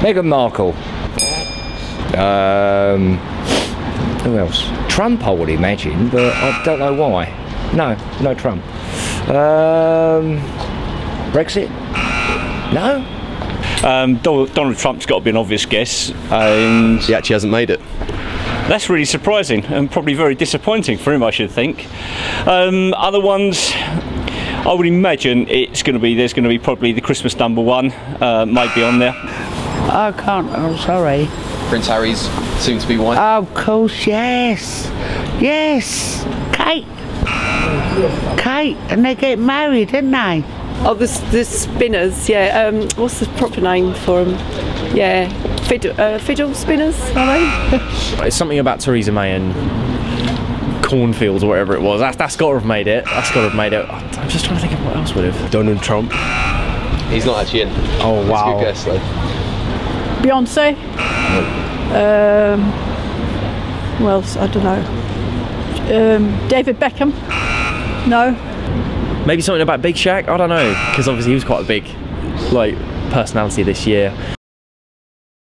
Meghan Markle. Um, who else? Trump, I would imagine, but I don't know why. No, no Trump. Um, Brexit? No? Um, Donald, Donald Trump's got to be an obvious guess, and He actually hasn't made it. that's really surprising and probably very disappointing for him, I should think. Um, other ones, I would imagine it's going to be there's going to be probably the Christmas number one, uh, be on there. I can't, oh, sorry. Prince Harry's soon to be wife. Oh, of course, yes. Yes. Kate. Kate, and they get married, didn't they? Oh, the, the spinners, yeah. Um, what's the proper name for them? Yeah, fiddle, uh, fiddle spinners, are they? It's something about Theresa May and cornfields or whatever it was. That's, that's got to have made it. That's got to have made it. I'm just trying to think of what else would have. Donald Trump. He's not actually in. Oh That's a wow. good guess though. Beyonce. Um, who else? I don't know. Um, David Beckham. No. Maybe something about Big Shaq. I don't know because obviously he was quite a big like personality this year.